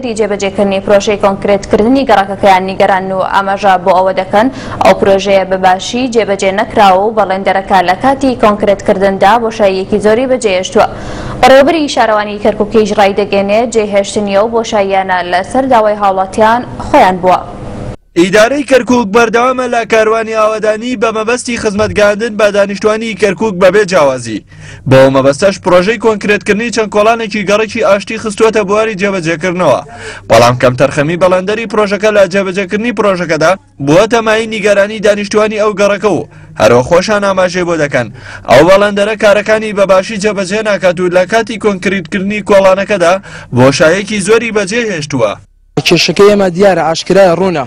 بەری جێبەجێکردنی پرۆژەی کۆنکرێتکردنی گەڕەکەکەیان نیگەرانن و ئاماژە بۆ ئەوە دەکەن، ئەو پرۆژەیە بە باشی جێبەجێ نەکراوە و بەڵێندەرەکە لە کاتی کۆنکرێتکردندا بۆشاییەکی زۆری بەجێهێشتووە. بەڕێوەبەری شارەوانیی کەرکووکیش ڕایدەگەیێنێت، جێهێشتنی ئەو بۆشاییانە لەسەر داوای هاوڵاتیان خۆیان بووە. ئیدارەی کەرکوک بەردەوامە لە کاروانی ئاوەدانی بە مەبەستی خزمەتگەیاندن بە دانیشتوانی کەرکوک بەبێ جیاوازی، بەو مەبەستەش پرۆژەی کۆنکرێتکردنی چەند کۆڵانێکی گەڕەکی ئاشتی خستووەتە بواری جێبەجێکردنەوە، بەڵام کەمتەرخەمی بەڵێندەری پرۆژەکە لە جێبەجێکردنی پرۆژەکەدا بووەتە مایەی نیگەرانی دانیشتوانی ئەو گەڕەکە و هەرۆ خۆشان ئاماژەی بۆ دەکەن ئەو بەڵێندەرە کارەکانی بە باشی جێبەجێ ناکات و لە کاتی کۆنکریتکردنی کۆڵانەکەدا بۆشایەکی زۆری بەجێهێشتووە. کێشەکەی ئێمە دیارە ئاشکرایە ڕوونە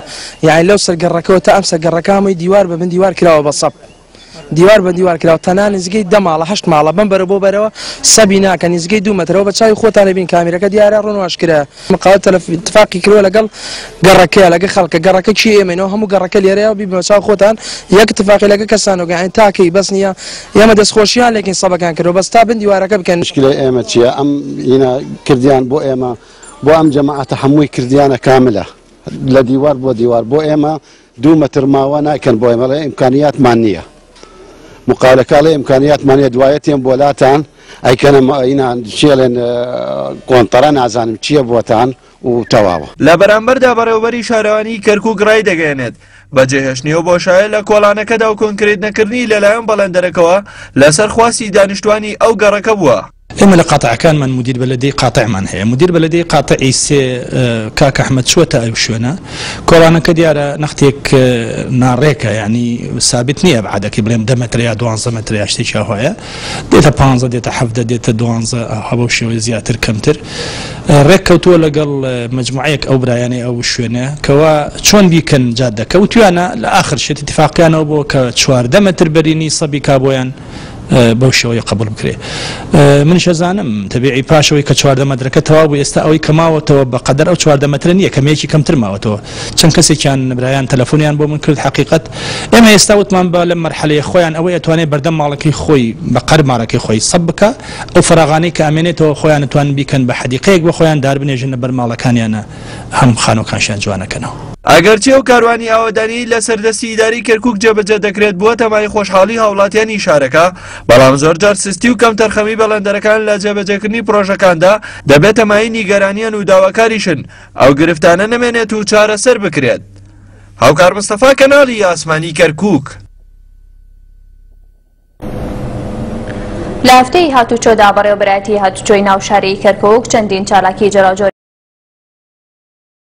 یاعی لەو سەر گەڕەکەەوە تا ئەم سەر گەڕەکە هەمووی دیوار بە من دیوار کراوە بە سەب دیوار بە دیوار کراوە تەنا نزیکەی دە ماڵە هەشت ماڵە بم بەرە بۆ بەرەوە سەبی ناکە نزیکەی دوو مەترەوە بە چاوی خۆتانە بین کامیرەکە دیارە ڕوون واشکرە مقاوت تەلفاقی کرۆ لەگەڵ گەڕەکە لەگە خەڵکە گەڕەکە کی ئێمەەوە هەموو گەڕەکە لێرەیە بی بە چاو خۆتان یەک تفاقی لەگە کەسانەوەگەیان تاکەی بەس نییە ئێمە دەستخۆشییان لەکن سەبەکان کرۆ بەستا بن دیوارەکە بکەن شکلە ئێمە چیە ئەم هینا کردیان بۆ ئێمە بۆ ئەم جەماعەتە حەمووی کردیانە کاملە لە دیوار بۆ دیوار بۆ ئێمە دوو مەتر ماوە نایکەن بۆ ئێمەڵێ ئیمکانیاتمان نییە مقالەکەڵێ ئیمکانیاتمانە دوایەتیان بۆلاتان ئەیکەنە مەئینان چێڵێن قۆنتەرە نازانم چییە بۆتان و تەواوە. لە بەرامبەردا بەڕێوەبەری شارەوانیی کەرکووک ڕایدەگەیەنێت، بەجێهێشتنی ئەو بۆشایە لە کۆڵانەکەدا و کۆنکرێت نەکردنی لەلایەن بەڵێندەرەکەوە لەسەر خواستی دانیشتووانی ئەو گەڕەکە بووە. ئێمە لە قاتەعەکانمان مدیر بە لە دەی قاتەمان هەیە مدیر بە لە دەی قاتە ئیسێ کاک ئەحمد چوە تا ئەو شوێنە کۆڵانەکە دیارە نەختێک ناڕێکە ینی سابت نییە عادەکەی بڵێم دەمەتریا دوانزە مەتریا شتێکی هەیە دێتە پ دێتە هەفتە دێتە دوانزە هەبە شێوەی زیاتر کەمتر ڕێک کەوتووە لەگەڵ مجموعەیەک ئەو برایانەی ئەو شوێنە کەوا چۆن بیکەن جادەکە وتویانە لە آخر شێتی تفاقیانەوە بۆ کە چواردە مەتر بەرینی سەبی کابۆیان بەو شێوەیە قبوڵ بکرێ منیش ئەزانم تەبیعی پاشەوەی کە چواردە مەترەکە تەواو بوو ئێستا ئەوەی کە ماوەتەوە بە قەدەر ئەو چواردە مەترە نییە کەمێکی کەمتر ماوەتەوە چەند کەسێکیان برایان تەلەفۆنیان بۆ من کرد حقیقت ئێمە ئێستا وتمان بە لە مەرحەلەیە خۆیان ئەوەی ئەتوانێت بەردەم ماڵەکەی خۆی بە قەرمارەکەی خۆی سەب بکە ئەو فراغانەی کە ئەمێنێتەوە خۆیان توان بیکەن بە حەدیقەیەک بۆ خۆیان دار بنێژن لە بەرماڵەکانیانە هەم خانووەکانشیان جوانەکەنەوە. ئەگەرچی ئەو کاروانی ئاوەدانیەی لەسەر دەستی ئیدارەی کەرکوک جێبەجێ دەکرێت بووەتە مایەی خۆشحاڵی هاوڵاتیانی شارەکە، بەڵام زۆرجار سستی و کەمتەرخەمی بەڵێندەرەکان لە جێبەجێکردنی پرۆژەکاندا دەبێتە مایەی نیگەرانیان و داواکاریشن ئەو گرفتانە نەمێنێت و چارەسەر بکرێت. هاوکار مستەفا، کەناڵی ئاسمانی کەرکوک. لە هەفتەی هاتووچۆدا بەڕێوەبەرایەتی هاتووچۆی ناو شاری کەرکووک چەندین چالاکی جۆراوجۆری